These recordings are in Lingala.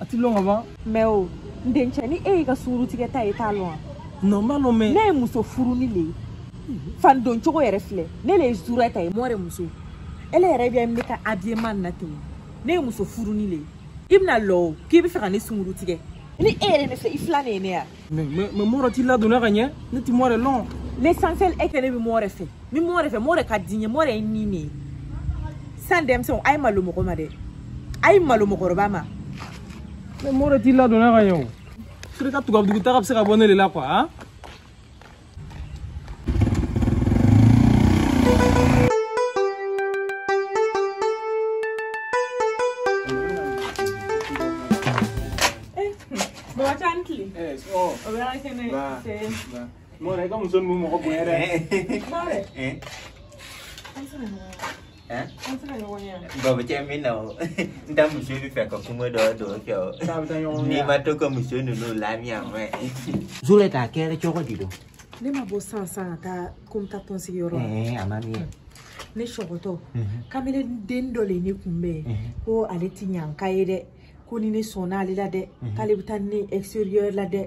a ti lɔn ka ban mɛ o ndencɛ ni e y'i ka sungurutigɛ ta ye t'a lɔn wa non n b'a lɔn mɛ ne ye muso furuni le ye fanidon cogo yɛrɛ filɛ ne le ye zura ta ye mɔrɛ muso ele yɛrɛ bɛ n bɛ ka abiyema na ten ne ye muso furuni le ye i bɛna lɔ o k'i bɛ fɛ ka ne sunguru tigɛ ni e yɛrɛ ne fɛ i filan de ye ne ya mɛ mɔrɔ t'i ladonna ka ɲɛ ne ti mɔrɛ lɔn l'essentiel est que ne bɛ mɔrɛ fɛ n bɛ mɔrɛ fɛ mɔrɛ ka di n ye mɔrɛ ye nin de ye san denmisɛnw a ye malo mɔgɔ ma dɛ a ye malo mɔgɔkɔrɔba ma m a i mora ti la dona ga yo sire ka tuga dugu t a g a p se ka bona le la kwa h s o Ora kene. Mora ka muson mu mo ko buere. Mora. Eh. ba ba ce min nawo da mu shi rufe ka kuma da da kyau ni ma to ka mu shi nuno lamiya mai zure ta ke da kyau dido ne ma bo san san ta kum ta ton si yoro eh amami ne shogoto kamile den dole ne kunbe ko ale ti nyanka ye de ko ni ne sona ale la de kale butan ni exterieur la de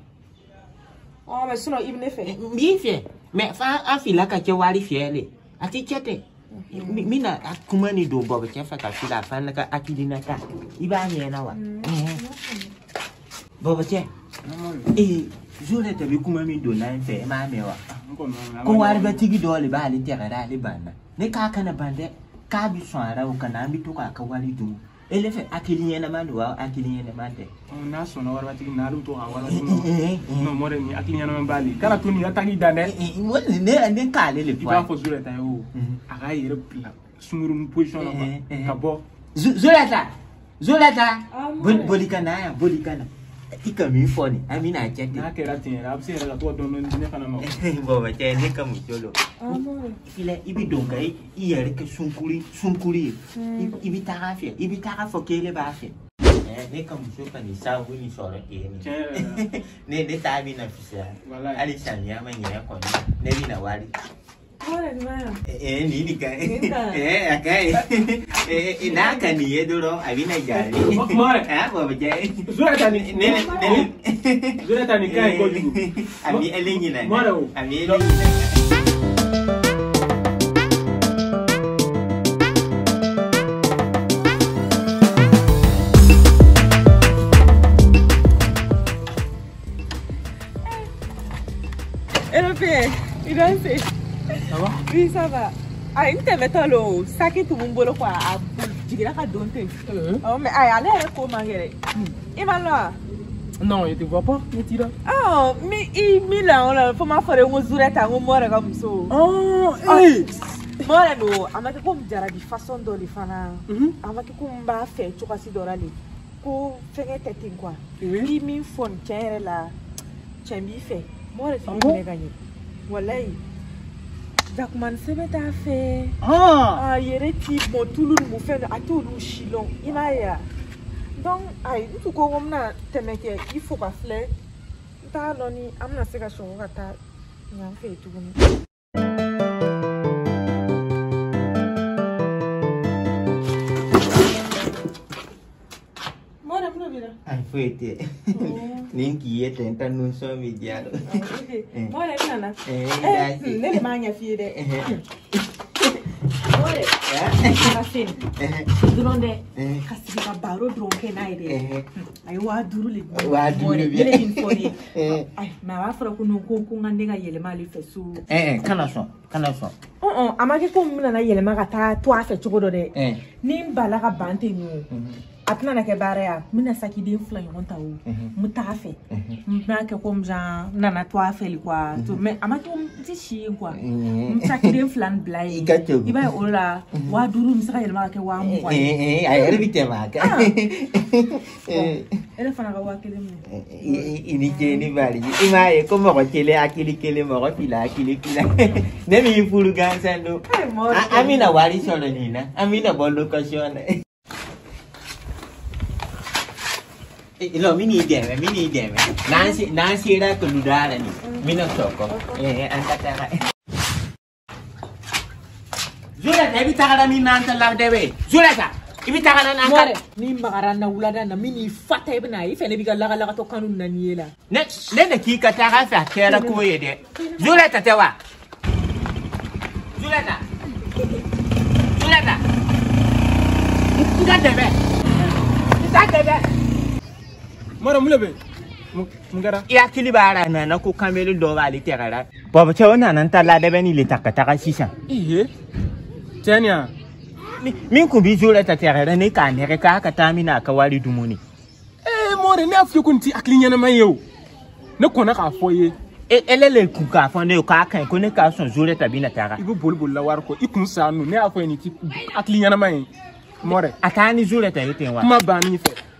Oh, mais sinon, i bɛ ne fɛ. N b'i fɛ mɛ f'an an ka kɛ wari fiyɛ de a ti cɛ tɛ. n kuma ni don bɔ bɛ cɛ fɛ ka fi la a fana ka hakilina ta i b'a ɲɛna wa. Mhm. Mhm. bɔbɔcɛ ee eh, zone tɛ bɛ kuma min donna n fɛ m'a mɛn wa. ko waribɛtigi dɔ de b'ale tɛgɛrɛ ale banna ne k'a kana ban dɛ k'a bɛ sɔn a o kana an to k'a ka wari dun. ele fɛ hakili ɲɛnama don wa hakili ɲɛnama tɛ n'a sɔnna waribatigi na alu to ka wara non mɔdɛ ni hakili ɲɛnama b'ale kana to nin ka taki dan dɛ ne ne k'ale le fɔ mm-hmm. i eh, b'a fɔ eh, eh. zura ta ye o a k'a yɛrɛ bila sungurun position na ka bɔ zura ta zura ah, ta boli ka na yan boli ka na i ka min fɔ nin an bɛna kɛ ten. n'a kɛra ten yɛrɛ a bɛ se yɛrɛ ka to ka dɔɔni dɔɔni di ne fana ma. bɔn cɛ ne ka muso lɔ. filɛ i bɛ don ka i yɛrɛ kɛ sunkuru sunkuru ye i bɛ taga fɛ i bɛ taga fɔ k'e b'a fɛ. ne ka muso ka nin sababu in sɔrɔ e ye ne ne t'a bɛna fisaya hali samiya ma ɲɛ kɔni ne bɛna wari. Ahora, hermano. Eh, eh, lírica. Eh, eh acá. Eh, eh ni yeduro, abina Ah, Zura tani. Nene, nene. Zura tani kai mí, Ça va Oui, ça va. Ah, une tɛ bɛtɔ lo saki tun b'un bolo kuwa a jiginna ka don ten ɔ mɛ ayi ale yɛrɛ ko man kɛ dɛ i ma lɔ wa non je te vois pas ah ne tira ɔ mi i mi la o la fo ma fɔ de ko zurɛ ta ko mɔrɛ ka muso ɔ mɔrɛ do a ma kɛ komi jarabi façon dɔ le fana a ma kɛ komi n b'a fɛ cogasi dɔ la le ko fɛngɛ tɛ ten kuwa i min fɔ nin tiɲɛ yɛrɛ la tiɲɛ b'i fɛ mɔrɛ tun bɛ ka ɲɛ walayi Dakman sebe t'a fɛ ah. ah, a yɛrɛ t'i mɔ tulu ni a t'olu si lɔn i n'a ye donc ayi n ko n bɛna tɛmɛ kɛ i fo filɛ n t'a an bɛna se ka ka taa yen foyi tɛ nin k'i ye ten ta nunsɔn bɛ diya dɔ mɔdɛ i nana ne de m'a ɲɛf'i ye dɛ mɔdɛ ka se dɔrɔn dɛ ka sigi ka baro dɔrɔn kɛ n'a ye dɛ eh. a ye waa duuru le waa duuru le bɛ ne nin fɔ de ayi mɛ a b'a fɔra ko ko ko n ka ne eh. ka yɛlɛma ale fɛ so kana sɔn kana sɔn a ma kɛ ko n bɛna yɛlɛma ka taa to a fɛ cogo dɔ dɛ ni n bala ka ban ten nin a tɛna na kɛ baara ya n bɛna saki den fila ɲɔgɔn ta o n bɛ taga fɛ n b'a kɛ ko n nana to a fɛ li kuwa to mɛ a ma to n ti si ye kuwa n bɛ saki den fila ni bila ye i b'a ye o la waa duuru n bɛ se ka yɛlɛma ka kɛ waa mugan ye eh, eh, eh, a yɛrɛ bi tɛmɛ a kan ah. e fana ka waa kelen minɛ i ni ce ni bari i m'a ye ko mɔgɔ kelen hakili kelen mɔgɔ fila hakili fila ne min furu gansan don an bɛna wari sɔrɔ nin na an bɛna bɔ lokasiyɔn na Lo mini i deme, mini i deme. Nancy, Nancy era con Udara ni. Mino choco. Eh, antatara. Zulata, ibi tagara min a n t a lav dewe. Zulata, ibi tagara nanta. Mole, ni magara na ulada na mini fata ibi na ife ne biga laga laga to kanun na niela. Ne, ne ne kika tagara fa kera kuwe de. Zulata tewa. Zulata. mara mule mungara i e hakili b'a ra nana ko kanbeli dɔ b'ale tɛgɛra bɔbɔcɛ o nana n ta ladɛbɛnni le ta ka taga sisan ihe a min kun b'i zora ta tɛgɛra ne k'a nɛgɛ k'a ka taa min ka wari dumuni ee mɔri ne y'a f'i ye ko nin ti hakili ɲɛnama ye k'a fɔ i ye ele e k'a fɔ ne k'a ka ko ne k'a sɔn zore ta bi na taga i bɛ la wari kɔ i kun ne y'a fɔ ti hakili ɲɛnama ye mɔrɛ a taa ta e ten wa kuma banni fɛ